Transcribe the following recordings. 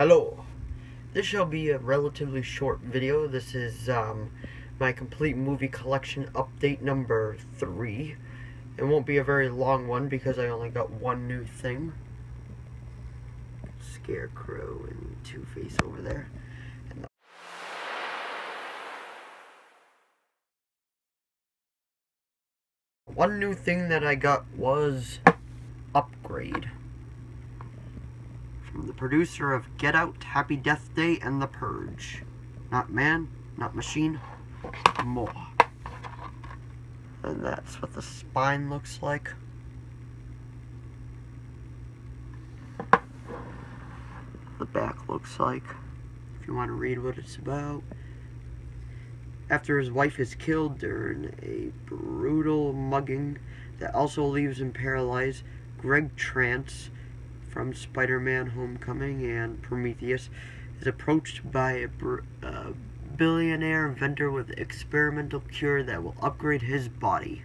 Hello. This shall be a relatively short video. This is um, my complete movie collection update number three. It won't be a very long one because I only got one new thing. Scarecrow and Two-Face over there. One new thing that I got was Upgrade from the producer of Get Out, Happy Death Day, and The Purge. Not man, not machine, more. And that's what the spine looks like. The back looks like, if you want to read what it's about. After his wife is killed during a brutal mugging that also leaves him paralyzed, Grey Trace from Spider-Man Homecoming and Prometheus is approached by a uh, billionaire inventor with experimental cure that will upgrade his body.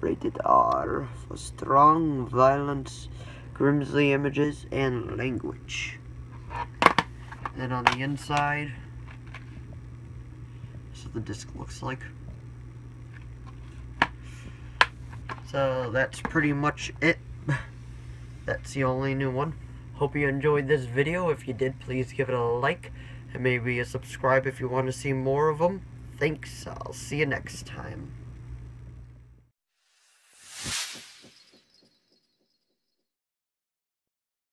Rated R for strong violence, grimly images, and language. Then on the inside, this is what the disc looks like. So that's pretty much it. That's the only new one. Hope you enjoyed this video. If you did, please give it a like. And maybe a subscribe if you want to see more of them. Thanks. I'll see you next time.